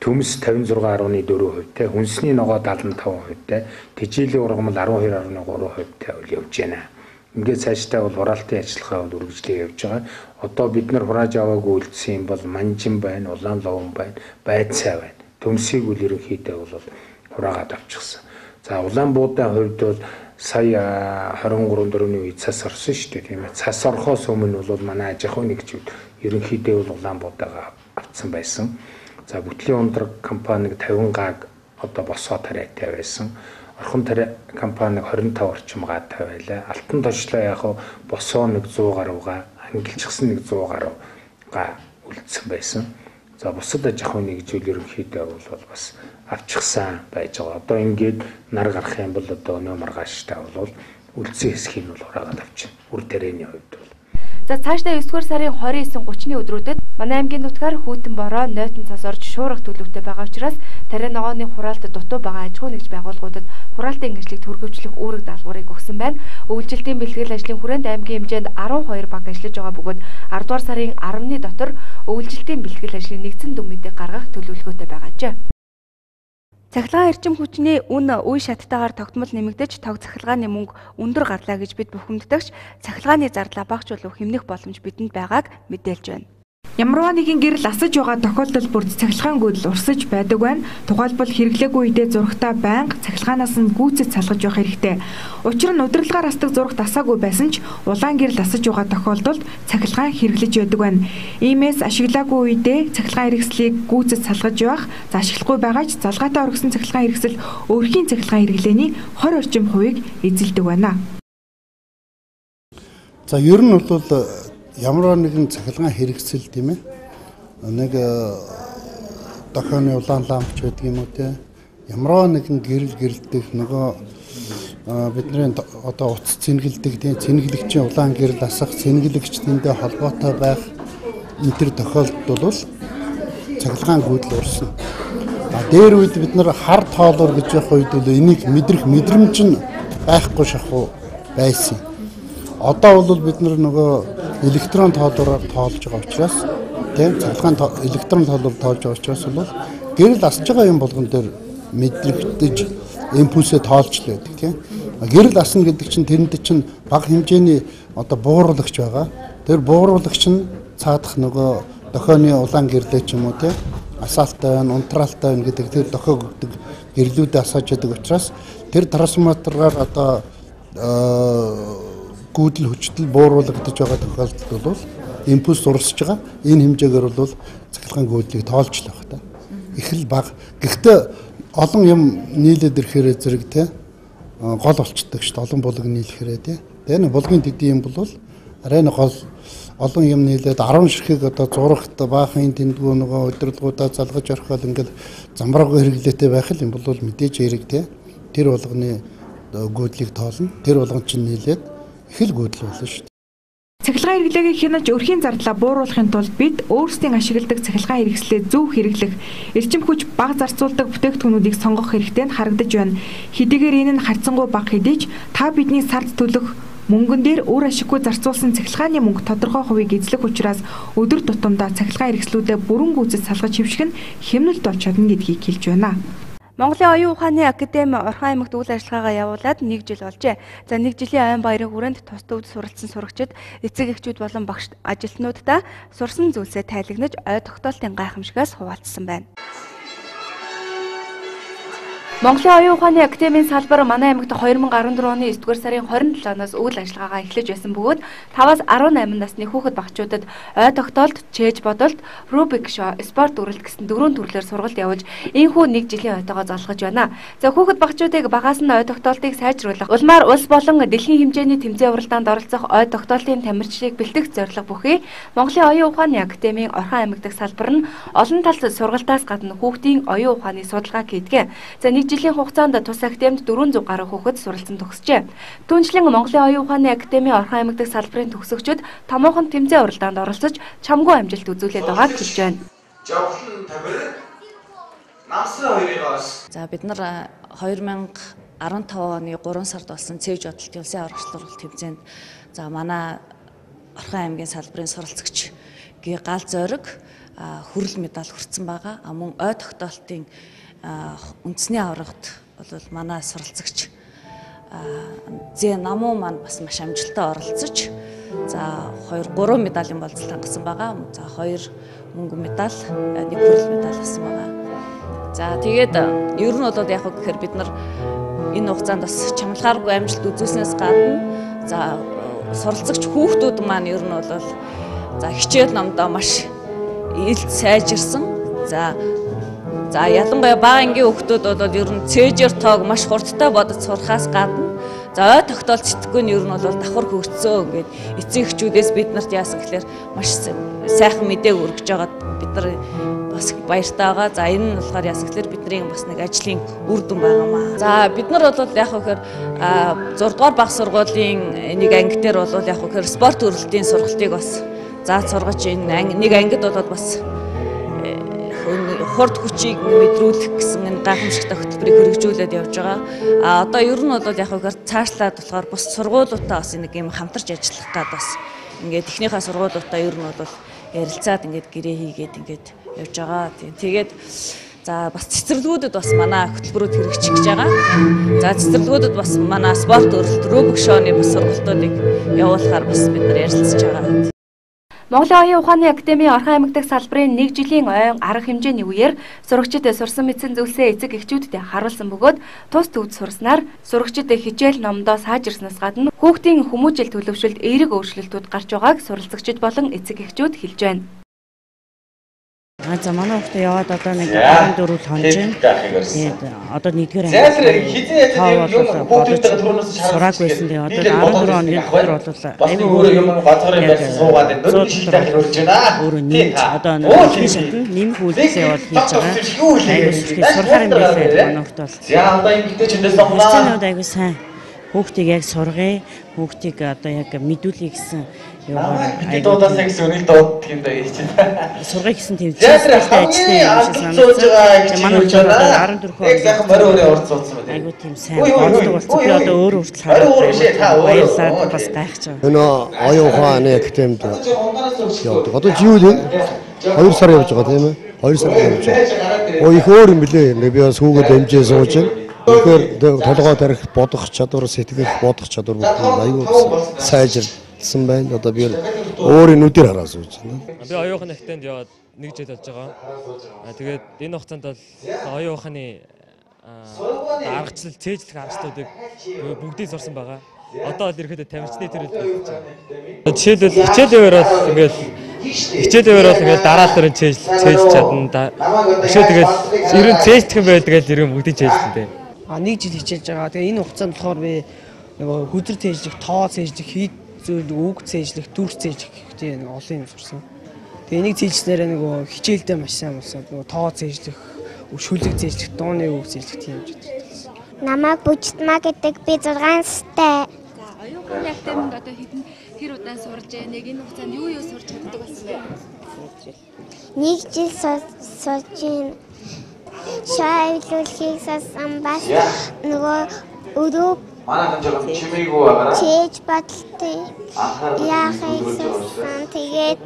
төмс 56.4% тай хүнсний ногоо 75% тай тэжээлийн ургамал 12.3% тай үл явж байна. Ингээд цаашдаа бол хураалтын ажиллагаа бол үргэлжлээ явж байгаа. Одоо бид нар хурааж аваагүй үлдсэн юм бол манжин байна, улаан ловон байна, байцаа байна төмсийг үл ерөнхийдөө бол хураагаад авчихсан. За улаан буудаан хувьд бол сая 23 дөрөвний үед цас орсон шүү дээ тийм ээ. Цас орохоос өмнө бол манай аж ахуйн нэгжүүд ерөнхийдөө бол улаан буудаага авцсан байсан. За бүтлийн ундраг компаниг 50 гааг одоо босоо тариатай байсан. Орхон тариа компаниг 25 орчим гаа тавиалаа. Алтан точлоо яг босоо нэг 100 гаруй га, ангилчихсан нэг 100 гаруй га үлдсэн байсан. За бусад аж ахуйн нэгжүүл ерөнхийдөө бол бас авчихсан байж байгаа. Одоо ингээд нар гарах юм бол одоо нөө маргааштай бол үлдсэн хэсгийг бол хураагаад авчихна. Үр тарианы хувьд бол За цаашдаа 9-р сарын 29-30-ны өдрүүдэд манай аймгийн нутгаар хүйтэн бороо, нойтон цас орж шуурах төлөвтэй байгаа учраас тариа ногооны хураалт дутуу байгаа аж ахуй нэгж байгууллагуудад хураалтын ingжлийг төргөвчлөх үүрэг даалгаврыг өгсөн байна. Өвлжилтийн бэлтгэл ажлын хүрээнд аймгийн хэмжээнд 12 баг ажиллаж байгаа бөгөөд 10 дугаар сарын 10-ны дотор өвлжилтийн бэлтгэл ажлын нэгдсэн мэдээ гаргах төлөвлөгөөтэй байгаажээ. Цахилгаан эрчим хүчний үн үе шаттайгаар тогтмол нэмэгдэж тог цахилгааны мөнгө өндөр гарлаа гэж бид бухимддагч цахилгааны зардалаа багжуулах хэмнэх боломж бидэнд байгааг мэдээлж байна. Ямарваа нэгэн гэрэл асаж байгаа тохиолдол бүрд цахилгаан гүйдэл урсаж байдаг байна. Тухайлбал хэрэглээгүй үедээ зурагтаа байнга цахилгаанаас нь гүйцэд салгаж явах хэрэгтэй. Учир нь удирдлагаар асдаг зурагт асаагүй байсан ч улаан гэрэл асаж байгаа тохиолдолд цахилгаан хэрэглэж байдаг байна. Иймээс ашиглаагүй үедээ цахилгаан хэрэгслийг гүйцэд салгаж явах, за ашиглахгүй байгаа ч залгаатай оргисон цахилгаан хэрэгсэл өөрхийн цахилгаан хэрэглээний 20 орчим хувийг эзэлдэг байна. За ер нь бол ямар нэгэн цахилгаан хэрэгсэл тийм ээ нэг э, дохооны улаан лампч гэдэг юм уу те ямар нэгэн гэрэл гэрэлтэх нөгөө э, бидний одоо утас цэнгэлдэг тийм цэнгэлэгчийн улаан гэрэл асах цэнгэлэгч тэндээ холбоотой байх энэ төр тохиолдолд бол цахилгаан гүйдэл урсна. А дээр үед бид нар хар тоолоор гэж явах үед бол энийг мэдрэх мэдрэмж нь байхгүй шахуу байсан. Одоо бол бид нар нөгөө электрон тоолоор тоолж байгаа учраас тийм цахилгаан электрон тоолоор тоолж байгаа учраас бол гэрэл асж байгаа юм болгон дээр мэдрэгдэж импульсээ тоолж л байдаг тийм. Гэрэл асна гэдэг чинь тэрэнд чинь бага хэмжээний одоо бууруулагч байгаа. Тэр бууруулагч нь цаадах нөгөө дохооны улаан гэрлээ ч юм уу тийм. Асаалтай байна, унтраалтай байна гэдэг тэр дохоо өгдөг гэрлүүдээ асааж яадаг учраас тэр трансформатораар одоо гүйдэл хүчтэл бууруулагдаж байгаа тохиолдолд бол импульс урсж байгаа. Энэ хэмжээгээр бол цахилгаан гүйдлийг тоолж л байна та. Их л баг. Гэхдээ олон юм нийлээд ирэхээр зэрэг те гол болчдөг шүү дээ. Олон булаг нийлэхээр те. Тэгээ нэг булгийн төдий юм бол арай нэг гол олон юм нийлээд 10 ширхэг одоо зурагт баахан тэндгүү нөгөө удирдлагуудаа залгаж орхиол ингээл замбраагүй хэрэглээтэй байх юм бол мэдээж хэрэг те. Тэр болгоны гүйдлийг тоолно. Тэр болгон чинь нийлээд их л гүйдэл болно шүү дээ. Цахилгаан хэрэглээгээ хянаж өрхийн зардлаа бууруулахын тулд бид өөрсдийн ашигладаг цахилгаан хэрэгслээ зөв хэрэглэх, эрчим хүч бага зарцуулдаг бүтээгдэхүүнүүдийг сонгох хэрэгтэй нь харагдаж байна. Хэдийгээр энэ нь харьцангуй бага хэдий ч та бидний сард төлөх мөнгөн дээр өөр ашиггүй зарцуулсан цахилгааны мөнгө тодорхой хувийг эзлэх учраас өдөр тутамдаа цахилгаан хэрэгслүүдэд бүрэн гүйцэд салгаж хөвших нь хэмнэлт болж чадна гэдгийг хэлж байна. Монголын оюун ухааны академи Орхон аймагт үйл ажиллагаагаа явуулаад 1 жил болжээ. За 1 жилийн айн баярын хүрээнд тус төвд суралцсан сурагчид, эцэг эхчүүд болон багш ажилтнуудаа сурсан зүйлсээ тайлагнаж ой тогтоолтын гайхамшигаас хуваалцсан байна. Монголын оюун ухааны академийн салбар манай аймагт 2014 оны 9 дугаар сарын 27-наас үйл ажиллагаагаа эхлэж байсан бөгөөд 5-аас 18 насны хүүхэд багчуудад ой тогтоолт, чээж бодолт, рубик шоу, спорт үрэлт гэсэн дөрвөн төрлөөр сургалт явуулж энэхүү нэг жилийн ойтойгоо залгаж байна. За хүүхэд багчуудыг багаас нь ой тогтоолтыг сайжруулах, улмаар улс болон дэлхийн хэмжээний тэмцээн уралдаанд оролцох ой тогтоолтын тамирчлыг бэлтгэх зорилго бүхий Монголын оюун ухааны академийн Орхон аймаг дахь салбар нь олон талд сургалтаас гадна хүүхдийн оюун ухааны судалгаа хийдэг. За нэг жилийн хугацаанд тус академид 400 гаруй хүүхэд суралцсан төгсжээ. Түүнчлэн Монголын оюун ухааны академийн орхон аймаг дахь салбарын төгсөгчид томоохон тэмцээн уралдаанд оролцож чамгүй амжилт үзүүлээд байгааг хэлж байна. Жавхлан тамир намсан хоёрыгоос За бид нар 2015 оны 3 сард болсон цээж бодлтын улсын аврагчлал тэмцээнд за манай Орхон аймгийн салбарын суралцагч гээ гал зориг хүрэл медаль хүртсэн байгаа. А мөн ой тогтоолтын үндэсний аврагт бол манай суралцагч Зэ намуу маань бас маш амжилттай оролцож за 2 3 медалийн болцол хангасан байгаа. За 2 мөнгө медаль, нэг хүрэл медаль авсан байгаа. За тэгээд ер нь бол яг гэхээр бид нар энэ хугацаанд бас чамлахааргүй амжилт үзүүлснээс гадна за суралцагч хүүхдүүд маань ер нь бол за хичээл номдоо маш илт сайжирсан. За За ялангуяа бага ангийн хүүхдүүд бол ер нь цээжэр тоог маш хурдтай бодож сурахаас гадна за ой тогтоол сэтгэхгүй нь ер нь бол давхар хөгжсөн ингээд эцэг эхчүүдээс бид нарт яасан гэхээр маш сайхан мэдээг өргөж байгаад бид нар бас баяртай байгаа. За энэ нь болохоор яасан гэхээр бидний бас нэг ажлын үр дүн байгаамаа. За бид нар бол яг гэхээр 6 дугаар баг сургуулийн нэг анги дээр бол яг гэхээр спорт өрөлтийн сургалтыг бас зааж сургаж энэ нэг ангид бол бас хурд хүчийг мэдрүүлэх гэсэн энэ гайхамшигтай хөтөлбөрийг хэрэгжүүлээд явж байгаа. А одоо ер нь бол яг хөөөр цаашлаад болохоор бус сургуулиудаа бас нэг юм хамтарч ажиллах гад бас ингээд эхнийхээ сургуулиудаа ер нь бол ярилцаад ингээд гэрээ хийгээд ингээд явж байгаа. Тэгээд За бас цэцэрлэгүүдэд бас манай хөтөлбөрүүд хэрэгжиж байгаа. За цэцэрлэгүүдэд бас манай спорт өрөлт, рубик шоуны бас сургалтуудыг явуулахаар бас бид нар ярилцж байгаа. Монголын оюун ухааны академийн Орхон аймаг дахь салбарын 1 жилийн ойн арга хэмжээний үеэр сурагчид сурсан мэдсэн зүйлсээ эцэг эхчүүдэд харуулсан бөгөөд тус төвд сурснаар сурагчид хичээл номдоо саажирснаас гадна хүүхдийн хүмүүжил төлөвшөлд эерэг өөрчлөлтүүд гарч байгааг суралцагчид болон эцэг эхчүүд хэлж байна. А за манай хүүхдээ яваад одоо нэг 14 л хонж байна. Тэгээд одоо нэгдүгээр анги бодож сурааг байсан. Тэгээд одоо 14 хоногийн дотор бол аюу өөр юм газар байсан суугаад байна. Дөрөв шилтэй хөрж байна. Өөр нийт одоо нэмэх үйлдэлээ бол хийж байгаа. Аюу сурахаар юм байлаа манай хүүхдээ бол. За одоо ингэдэй чиндээс сонголоо. Аюу сайн хүүхдийг яг сургая, хүүхдийг одоо яг мэдүүлье гэсэн Бид дуудаасаа гэсэн үнийг дууддаг юм да гэж байна. Сургая гэсэн ажлын юм шиг санагдсан. Манай ч одоо 14 хүн. Яг сайхан морь өрөө урд суудсан байна. Айгуу тийм сайн. Бодлого болсон. Би одоо өөр хүртэл хараад баярлаад бас гайхаж байгаа. Энэ оюун ухааны академид явдаг. Одоо живэл 2 сар явж байгаа тийм ээ. 2 сар явж байгаа. Оо их өөр юм блэ. Би бас хүүгээд хэмжээ сууж байна. Тэгэхээр толгой тарих бодох чадвар, сэтгэх бодох чадвар бүгд аюул сайжирсан байна. Одоо би өөрийн нүдээр хараа сууж байна. Би оюухан ахтанд яваад нэг жил болж байгаа. Аа тэгээд энэ хугацаанд бол оюун ухааны аргачлал, цээжлэх аргачлалуудыг бүгдийг сурсан байгаа. Одоо л ирэхэд тамирчны төрөлд хийж байна. Жишээлбэл хичээлээр бол ингээл хичээлээр бол ингээл дараа дараа цээж цээж чадна. Өшөө тэгэл ерөн цээждэх юм байл тэгэл ерөн бүгдийг цээжлэнтэй. А нэг жил хичээж байгаа. Тэгээ энэ хугацаанд болохоор би нөгөө хүзэр цээжлэх, тоо цээжлэх, хийд зүйл үг цээжлэх, дүрх цээжлэх гэдэг нэг олон юм сурсан. Тэгээ энийг цээжлснээр нөгөө хичээлдээ маш сайн болсон. Нөгөө тоо цээжлэх, шүлэг цээжлэх, дууны үг цээжлэх тийм юм байна. Намайг Бүжтмаа гэдэг би 6 настай. Оюун актемд одоо хэдэн хэр удаан сурж байна? Нэг энэ хугацаанд юу юу сурч чаддаг болсон бэ? Нэг жил сурж байна. Шайлуулахыг сасан бас нөгөө өрөө Манай жоохон чимээгүй байгаараа. Чээж баталтай. Яахыг сасан тэгээд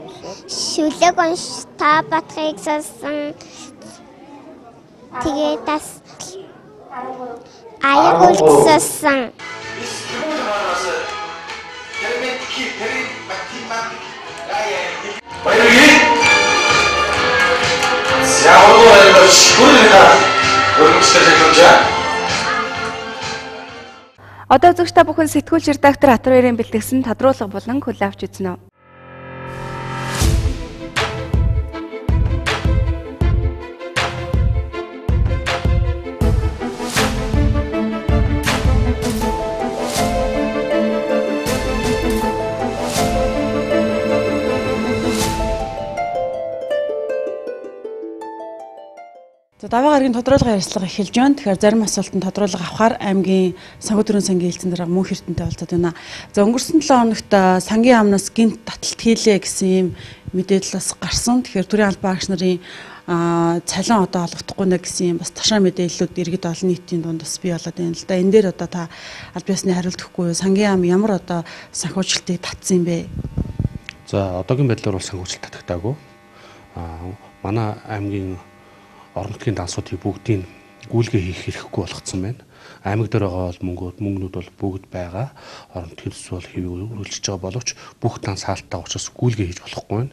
шүлэг унш та батхыг сасан. Тэгээд тас аяг үлдсэн. Баярлалаа. За хүрээлэн өргөмсөл хэлэмжээ. Одоо үзэгч та бүхэн сэтгүүлч редактор Атруурийн бэлтгэсэн тодруулга болон хүлээвч үзнэ. Даваа гарагийн тодруулгын ярилцлага эхэлж байна. Тэгэхээр зарим асуултанд тодруулга авахаар аймгийн төрийн сангийн хэлцэн дээр мөнх эрдэнтэй болцоод байна. За өнгөрсөн 7 хоногт сангийн амнаас гинт таталт хийлээ гэсэн юм мэдээлэл бас гарсан. Тэгэхээр төрийн албан агч нарын цалин одоо олгохдохгүй нэ гэсэн юм бас ташаа мэдээллүүд иргэд олон нийтийн дунд бас бий болоод байна л да. Энэ дээр одоо та аль биесны хариулт өгөхгүй сангийн ам ямар одоо санхүүжилтийг татсан юм бэ? За одоогийн байдлаар бол санхүүжилт татагдаагүй. А манай аймгийн орон нутгийн дансуудыг бүгдийг гүйлгээ хийх хэрэггүй болгоцсон байна. Аймаг дээр байгаа бол мөнгөд мөнгнүүд бол бүгд байгаа. Орон нутгийн төсөв бол хэвийг үргэлжлэж байгаа боловч бүх данс хаалттай учраас гүйлгээ хийж болохгүй байна.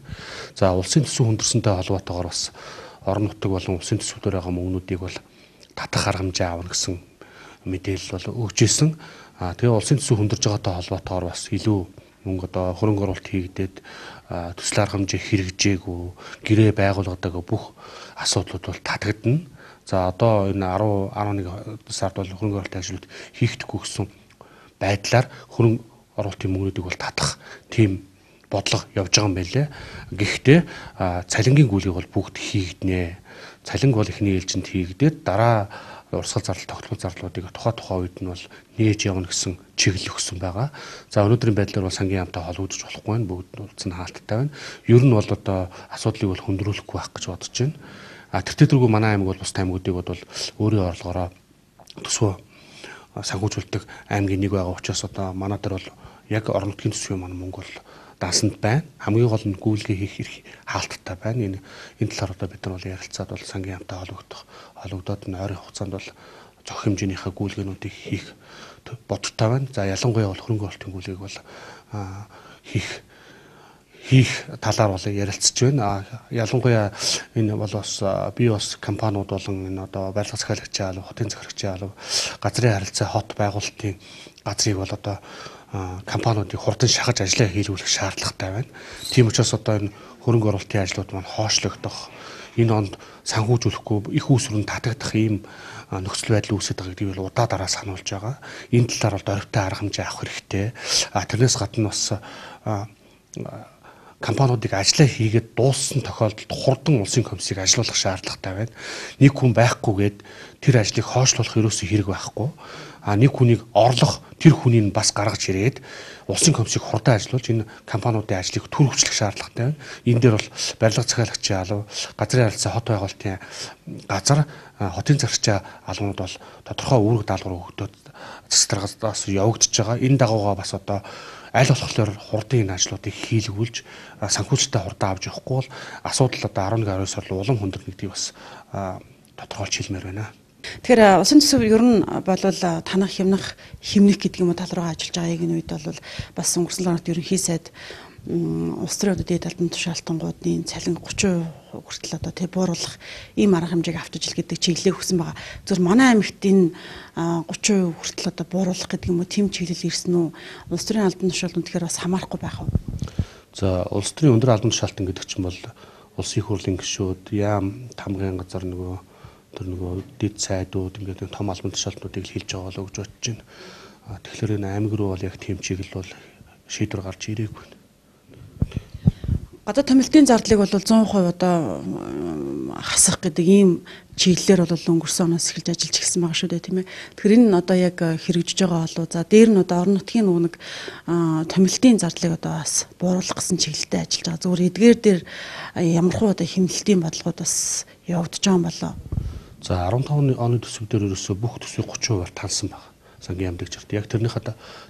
За улсын төсөв хүндэрсэнтэй холбоотойгоор бас орон нутаг болон улсын төсөв дээр байгаа мөнгнүүдийг бол татах арга хэмжээ аавна гэсэн мэдээлэл бол өгч исэн. А тэгээ улсын төсөв хүндэрж байгаатай холбоотойгоор бас илүү мөнгө одоо хөрөнгө оруулалт хийгдээд төсөл арга хэмжээ хэрэгжээгүй гэрээ байгуулгадаг бүх асуудлууд бол татагдана. За одоо энэ 10 11 сард бол хөрөнгө оруулалтын ажлууд хийгдэхгүй гэсэн байдлаар хөрөнгө оруулалтын мөнгнүүдийг бол татах тийм бодлого явж байгаа юм байлээ. Гэхдээ цалингийн гүйлгийг бол бүгд хийгднэ. Цалинг бол эхний ээлжинд хийгдээд дараа урсгал зардал тогтмол зарлуудыг тухай тухай үед нь бол нээж явна гэсэн чиглэл өгсөн байгаа. За өнөөдрийн байдлаар бол сангийн яамтай холбогдож болохгүй байна. Бүгд нууцны хаалттай байна. Ер нь бол одоо асуудлыг бол хөндрүүлэхгүй байх гэж бодож байна. А тэр тэргүй манай аймаг бол бус аймагуудыг бол өөрийн орлогоороо төсвөө санхүүжүүлдэг аймгийн нэг байгаа учраас одоо манай дээр бол яг орон нутгийн төсвийн манай мөнгө бол даасанд байна. Хамгийн гол нь гүйлгээ хийх эрх хаалттай байна. Энэ энэ талаар одоо бид нар бол ярилцаад бол сангийн яамтай холбогдох холбогдоод нь ойрын хугацаанд бол зөх хэмжээнийхээ гүйлгээнүүдийг хийх бодтой байна. За ялангуяа бол хөрөнгө оруулалтын гүйлгээг бол хийх хийх талаар бол ярилцж байна. Ялангуяа энэ бол бас би бас компаниуд болон энэ одоо барилга захиалагчийн алба, хотын захиалагчийн алба, газрын харилцаа хот байгуулалтын газрыг бол одоо компаниудыг хурдан шахаж ажиллаа хийлгүүлэх шаардлагатай байна. Тийм учраас одоо энэ хөрөнгө оруулалтын ажлууд маань хоошлогдох энэ онд санхүүжүүлэхгүй их үүсвэрн татагдах ийм нөхцөл байдал үүсэж байгааг бол удаа дараа сануулж байгаа. Энэ талаар бол дөрвтэй арга хэмжээ авах хэрэгтэй. А тэрнээс гадна бас компаниудыг ажиллаа хийгээд дууссан тохиолдолд хурдан улсын комиссийг ажилуулах шаардлагатай байна. Нэг хүн байхгүйгээд тэр ажлыг хойшлуулах ерөөсөө хэрэг байхгүй. А нэг хүнийг орлох тэр хүнийг бас гаргаж ирээд улсын комиссийг хурдан ажилуулж энэ компаниудын ажлыг түргэжлэх шаардлагатай байна. Энэ дээр бол барилга захиалагчийн алав, газрын харилцаа хот байгуулалтын газар, хотын зарчаа албанууд бол тодорхой үүрэг даалгавар өгдөд цэцлэгээс явагдаж байгаа. Энэ дагууга бас одоо аль болохоор хурдан энэ ажлуудыг хийлгүүлж санхүүжилтээ хурдан авч явахгүй бол асуудал одоо 11 12 сар улам хүндэр нэгдгийг бас тодорхойлж хэлмээр байна. Тэгэхээр усан төсөв ер нь болвол танах хямнах химнэх гэдэг юм уу тал руугаа ажиллаж байгааг энэ үед бол бас өнгөрсөн лоногт ерөнхий сайд улс төрийн одоо дээд албан тушаалтангуудын цалин 30% хүртэл одоо тий бууруулах ийм арга хэмжээг автаж ил гэдэг чиглэлээ өгсөн байгаа. Зөвхөн манай аймагт энэ 30% хүртэл одоо бууруулах гэдэг юм уу тийм чиглэл ирсэн үү? Улс төрийн албан тушаалт үнэхээр бас хамаарахгүй байх уу? За улс төрийн өндөр албан тушаалтан гэдэг чинь бол улсын хурлын гишүүд, яам тамгын газар нөгөө тэр нөгөө дэд сайдууд ингээд том албан тушаалтнуудыг хэлж байгаа л гэж бодож байна. Тэгэхээр энэ аймаг руу бол яг тийм чиглэл бол шийдвэр гарч ирээгүй. Гадаад томилтын зардлыг бол 100% одоо хасах гэдэг ийм чиглэлээр бол өнгөрсөн оноос эхэлж ажиллаж ирсэн байгаа шүү дээ тийм ээ. Тэгэхээр энэ нь одоо яг хэрэгжиж байгаа болов за дээр нь одоо орон нутгийн нэг томилтын зардлыг одоо бас бууруулах гэсэн чиглэлтэй ажиллаж байгаа. Зүгээр эдгээр дээр ямархуу одоо хэмнэлтийн бодлогод бас явагдаж байгаа болоо. За 15 оны төсөв дээр ерөөсөө бүх төсвийг 30%-аар тансан байна сангийн яамдаг чарт. Яг тэрнийхээ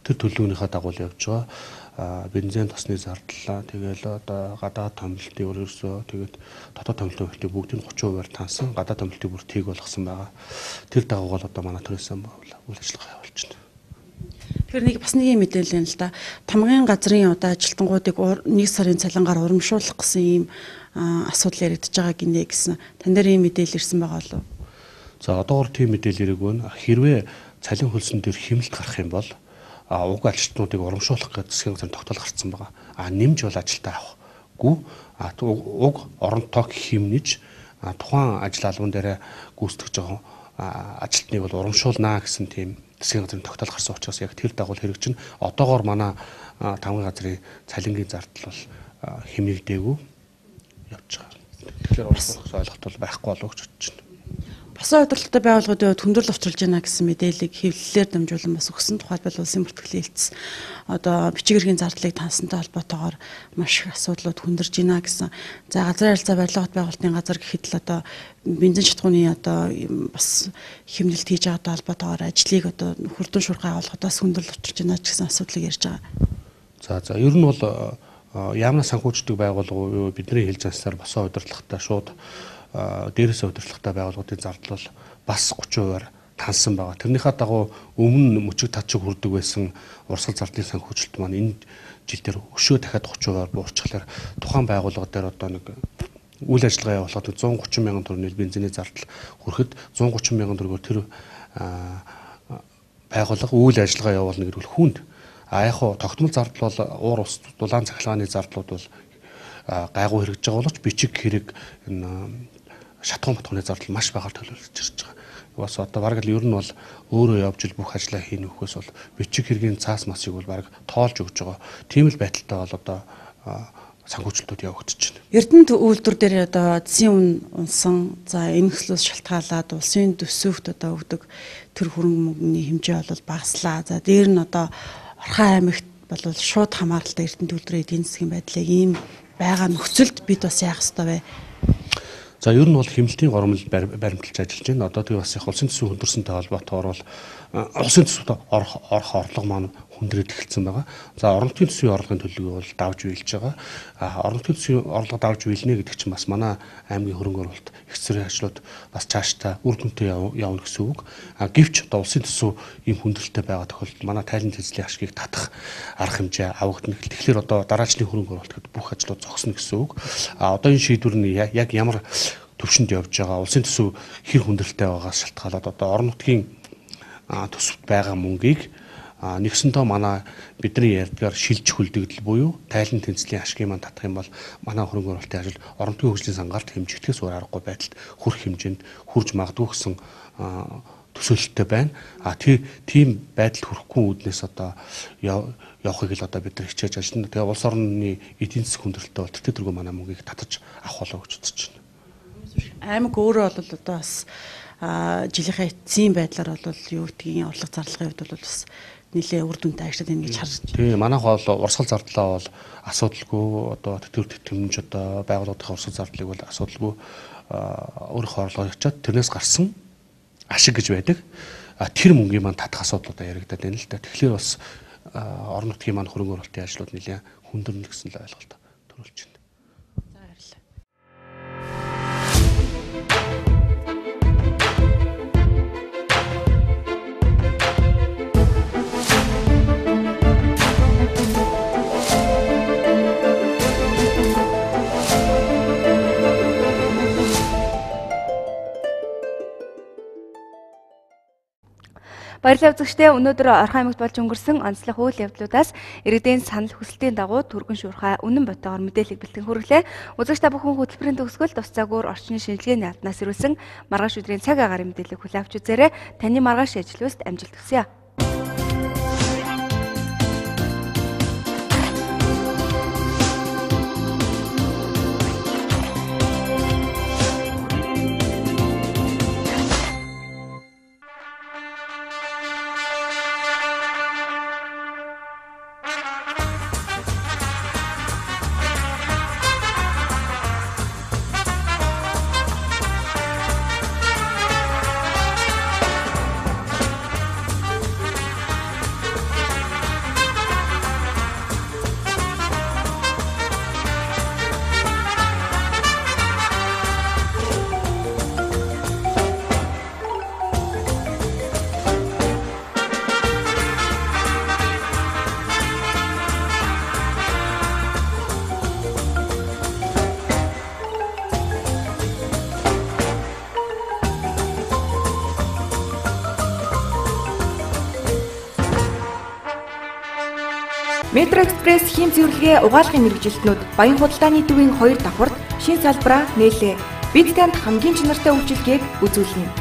тэр төлөвлөгөөнийхээ дагуу явж байгаа бензин тосны зардлаа тэгэл одоо гадаад томилтыг өөрөөсөө тэгээд дотоод томилтын хөлтийг бүгдийг 30%-аар таасан гадаад томилтыг бүр тийг болгосон байгаа. Тэр дагуу бол одоо манай төрөөсөн үйл ажиллагаа явуулж байна. Тэгэхээр нэг бас нэг юм мэдээлэл юм л да. Тамгын газрын одоо ажилтнуудыг нэг сарын цалингаар урамшуулах гэсэн ийм асуудал яригдж байгаа гинэ гэсэн. Тан дээр ийм мэдээлэл ирсэн байгаа болов уу? За одоогор тийм мэдээлэл ирэг байна. Хэрвээ цалин хөлсөн дээр хэмэлт гарах юм бол уг ажилтнуудыг урамшуулах гэж засгийн газрын тогтоол гарцсан байгаа. А нэмж бол ажилтаа авахгүй уг орон тоог хэмнэж тухайн ажил албан дээр гүйцэтгэж байгаа ажилтныг бол урамшуулнаа гэсэн тийм засгийн газрын тогтоол гарсан учраас яг тэр дагуу хэрэгжин одоогоор манай таван газрын цалингийн зардал бол хэмнэгдээгүй явж байгаа. Тэгэхээр урамшуулах ойлголт бол байхгүй болов гэж бодож байна. Босоо удирдлагатай байгууллагуудын хувьд хүндрэл авчирж байна гэсэн мэдээллийг хэвлэлээр дамжуулан бас өгсөн тухайлбал улсын бүртгэлийн хэлтс одоо бичиг хэргийн зардлыг тансантай холбоотойгоор маш их асуудлууд хүндэрж байна гэсэн. За газрын харилцаа барилгат байгуулалтын газар гэхэд л одоо бензин шатхууны одоо бас хэмнэлт хийж байгаатай холбоотойгоор ажлыг одоо хурдан шуурхай агуулгадаас хүндрэл авчирж байна гэсэн асуудлыг ярьж байгаа. За за ер нь бол яамна санхүүждэг байгууллага бидний хэлж байгаа босоо удирдлагатай шууд дээрээс удирдлагатай байгууллагуудын зардал бол бас 30%-аар тансан байгаа. Тэрнийхээ дагуу өмнө мөчөг татчиг хүрдэг байсан урсгал зардлын санхүүжилт маань энэ жил дээр өшөө дахиад 30%-аар буурчихлаар тухайн байгууллага дээр одоо нэг үйл ажиллагаа явуулахад 130 мянган төгрөгийн бензиний зардал хүрэхэд 130 мянган төгрөгөөр тэр байгууллага үйл ажиллагаа явуулна гэдэг хүнд а яг хуу тогтмол зардал бол уур ус дулаан цахилгааны зардлууд бол гайгүй хэрэгжиж байгаа боловч бичиг хэрэг энэ шатхуун батхууны зардал маш багаар төлөвлөж ирж байгаа. Бас одоо бараг л ер нь бол өөрөө явж ил бүх ажлаа хийнэ хөхөөс бол бичиг хэргийн цаас масыг бол бараг тоолж өгж байгаа. Тийм л байдалтай бол одоо санхүүжилтүүд явагдаж байна. Эрдэнэт үйлдвэр дээр одоо үн унсан за энэхлээс шалтгаалаад улсын төсөвт одоо өгдөг тэр хөрөнгө мөнгөний хэмжээ бол багаслаа. За дээр нь одоо Орхон аймагт бол шууд хамааралтай эрдэнэт үйлдвэрийн эдийн засгийн байдлыг ийм байгаа нөхцөлд бид бас яах ёстой вэ? За ер нь бол хэмнэлтийн гормол баримталж ажиллаж байна. Одоо тэгээ бас их улсын төсвийн хөндөрсөнтэй холбоотойгоор бол улсын төсөвт орох орлого маань хүндрээд эхэлсэн байгаа. За нутгийн төсвийн орлогын төлөвийг бол давж биелж байгаа. А нутгийн төсвийн орлого давж биелнэ гэдэг чинь бас манай аймгийн хөрөнгө оруулалт их зэрэг ажлууд бас цаашдаа үр дүнтэй явна гэсэн үг. А гэвч одоо улсын төсөв ийм хүндрэлтэй байгаа тохиолдолд манай тайлан тэзлийн ашгийг татах арга хэмжээ авагдана. Тэгэхээр одоо дараачны хөрөнгө оруулалт гэдэг бүх ажлууд зогсно гэсэн үг. А одоо энэ шийдвэр нь яг ямар төвшөнд явж байгаа улсын төсөв хэр хүндрэлтэй байгаагаас шалтгаалаад одоо орон нутгийн төсөвт байгаа мөнгийг нэгсэнтөө манай бидний ярьдгаар шилжих үлдэгдэл буюу тайлан тэнцлийн ашгийг маань татах юм бол манай хөрөнгө оруулалтын ажил орон нутгийн хөгжлийн сангаалт хэмжигдэхээс өөр аргагүй байдалд хүрэх хэмжээнд хурж магадгүй гэсэн төсөөлөлттэй байна. А тийм байдалд хүрэхгүй үүднээс одоо явахыг л одоо бид нар хичээж ажиллана. Тэгээ улс орны эдийн засаг хүндрэлтэй бол тэр төргөө манай мөнгийг татаж авах болоо гэж үзэж байна. Аймаг өөрөө бол одоо бас жилийнхээ эцсийн байдлаар бол юу гэдгийг орлого зарлагын хувьд бол бас нэлээ үр дүнтэй ажиллаад байна гэж харж байна. Тийм манайх бол урсгал зардлаа бол асуудалгүй одоо тэтгэвэр тэтгэмж одоо байгууллагын урсгал зардлыг бол асуудалгүй өөрийнхөө орлогоо ячаад тэрнээс гарсан ашиг гэж байдаг. Тэр мөнгөний маань татах асуудлуудаа яригадаад байна л да. Тэгэхээр бас орон нутгийн маань хөрөнгө оруулалтын ажлууд нэлээ хүндэрнэ гэсэн л ойлголт төрүүлж байна. Баярлалаа үзэгчдээ өнөөдөр Орхон аймагт болж өнгөрсөн онцлог үйл явдлуудаас иргэдийн санал хүсэлтийн дагуу түргэн шуурхай үнэн ботоогоор мэдээлэл бэлтгэн хүргэлээ. Үзэгч та бүхэн хөтөлбөрийн төгсгөл тус цагуур орчны шинжилгээний албанаас ирүүлсэн маргааш өдрийн цаг агаарын мэдээлэл хүлээн авч үзээрэй. Таны маргааш ажилуулст амжилт хүсье. Экспресс хийм цэвэрлэгээ угаалгын мэрэгжилтнүүд Баян худалдааны төвийн 2 давхурд шин салбараа нээлээ. Бид танд хамгийн чанартай үйлчилгээг үзүүлнэ.